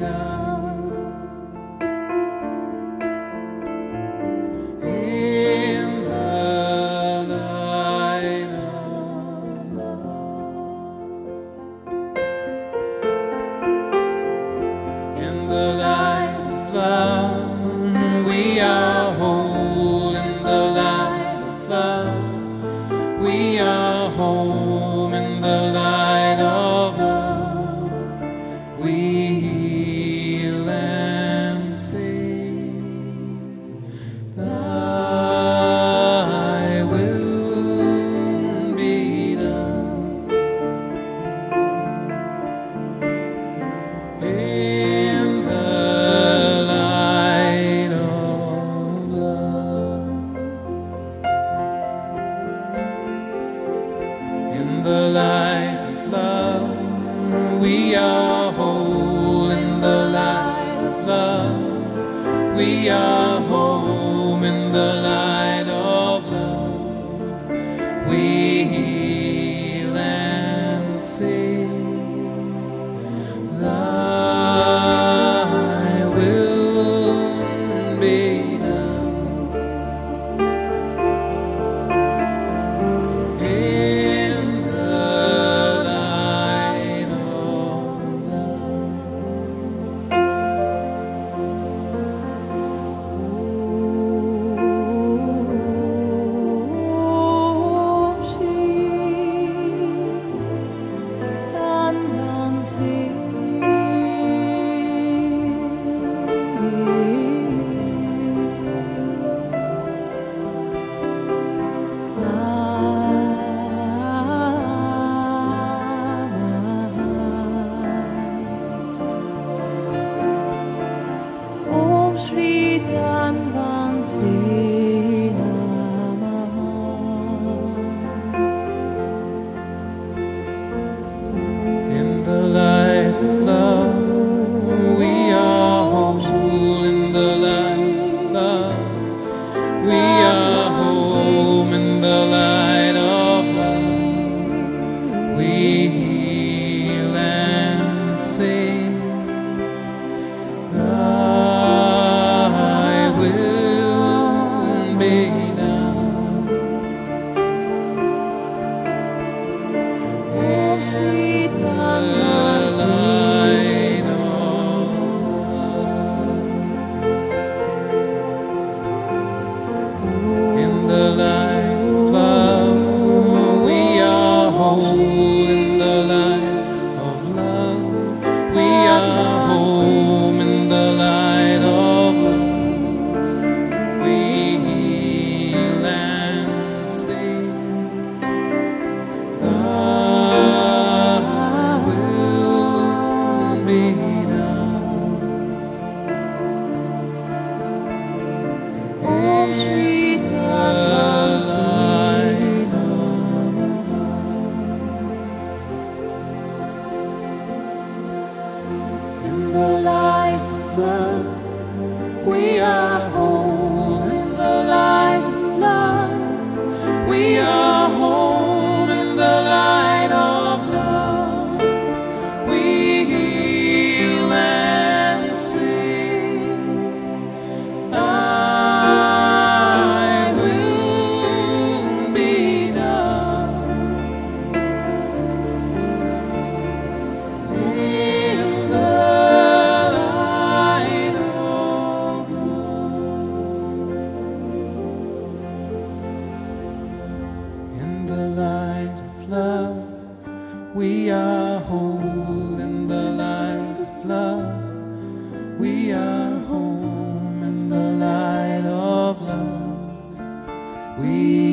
be we are Shri the light We are whole in the light of love. We are home in the light of love. We